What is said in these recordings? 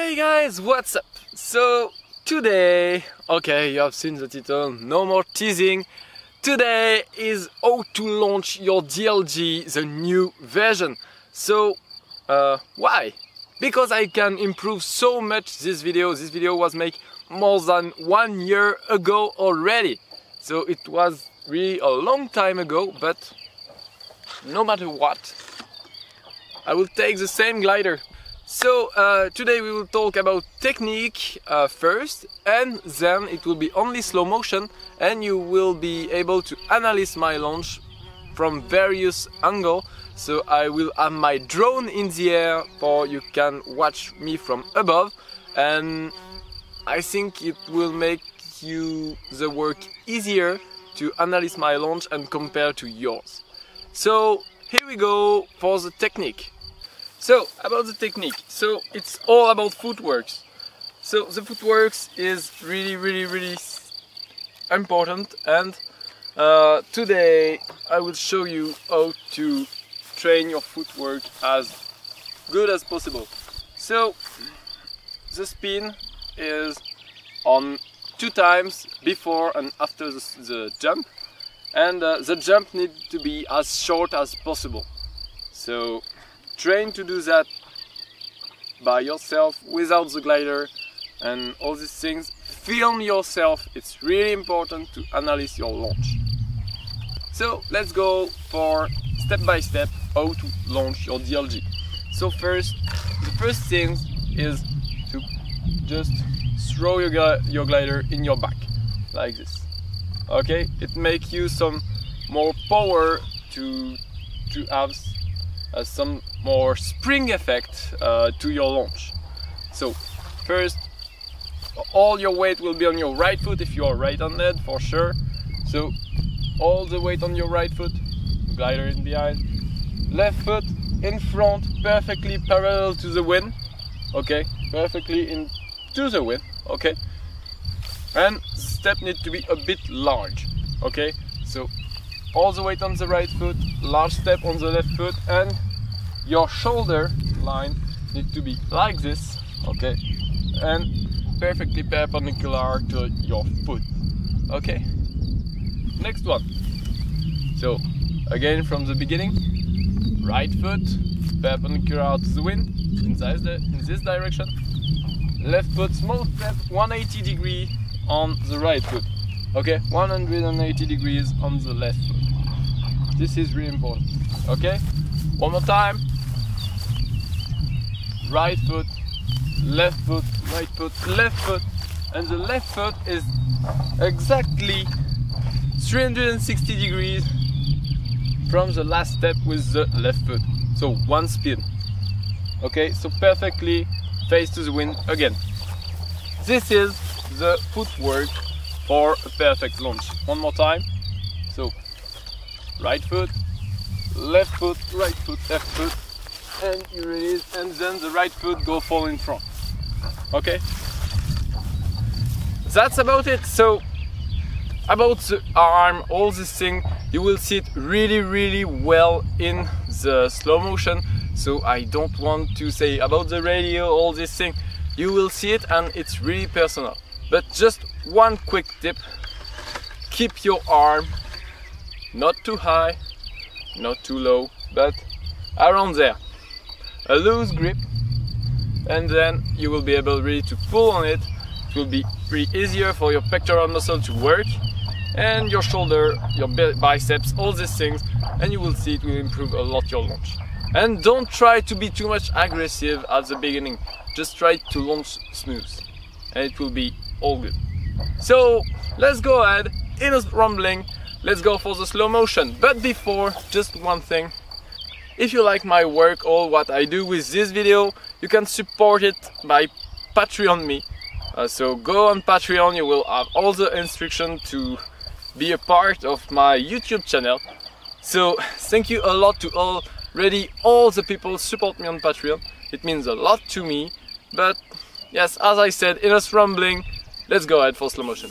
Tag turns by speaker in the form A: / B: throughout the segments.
A: Hey guys, what's up? So today, okay, you have seen the title, no more teasing. Today is how to launch your DLG, the new version. So, uh, why? Because I can improve so much this video. This video was made more than one year ago already. So it was really a long time ago, but no matter what, I will take the same glider. So uh, today we will talk about technique uh, first and then it will be only slow motion and you will be able to analyze my launch from various angles. So I will have my drone in the air or you can watch me from above and I think it will make you the work easier to analyze my launch and compare to yours. So here we go for the technique. So about the technique, so it's all about footworks. So the footworks is really really really important and uh, today I will show you how to train your footwork as good as possible. So the spin is on two times before and after the, the jump and uh, the jump needs to be as short as possible. So train to do that by yourself without the glider and all these things. Film yourself. It's really important to analyze your launch. So let's go for step by step how to launch your DLG so first the first thing is to just throw your, your glider in your back like this. Okay? It makes you some more power to to have uh, some more spring effect uh, to your launch. So first, all your weight will be on your right foot if you are right-handed for sure. So all the weight on your right foot, glider in behind, left foot in front, perfectly parallel to the wind. Okay, perfectly into the wind. Okay, and step needs to be a bit large. Okay, so all the weight on the right foot, large step on the left foot, and your shoulder line need to be like this, okay, and perfectly perpendicular to your foot, okay. Next one. So again from the beginning, right foot perpendicular to the wind in this, in this direction, left foot small step 180 degree on the right foot, okay, 180 degrees on the left foot. This is really important, okay. One more time right foot, left foot, right foot, left foot, and the left foot is exactly 360 degrees from the last step with the left foot. So one spin. Okay, so perfectly face to the wind again. This is the footwork for a perfect launch. One more time. So right foot, left foot, right foot, left foot, and you release and then the right foot go fall in front. Okay? That's about it. So about the arm all this thing you will see it really really well in the slow motion. So I don't want to say about the radio all this thing. You will see it and it's really personal. But just one quick tip. Keep your arm not too high not too low but around there a loose grip and then you will be able really to pull on it. It will be really easier for your pectoral muscle to work and your shoulder your biceps all these things and you will see it will improve a lot your launch. And don't try to be too much aggressive at the beginning. Just try to launch smooth and it will be all good. So let's go ahead. In a rumbling let's go for the slow motion. But before just one thing if you like my work or what I do with this video, you can support it by Patreon me. Uh, so go on Patreon, you will have all the instructions to be a part of my YouTube channel. So thank you a lot to already all the people support me on Patreon. It means a lot to me. But yes, as I said, in a rumbling, let's go ahead for slow motion.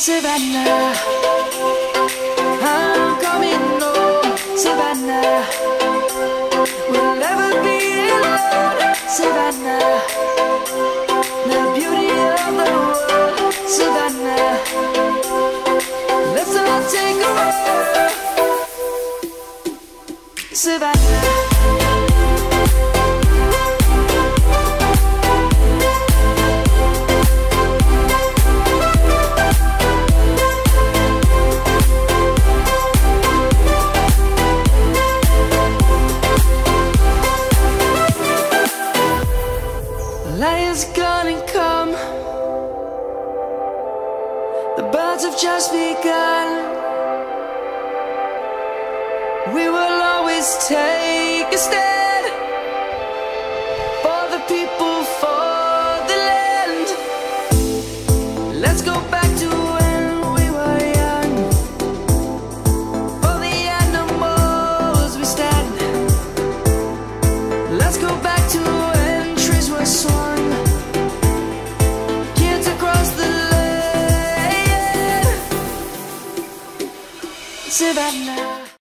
B: Savannah, Light is gonna come. The birds have just begun. We will always take a stand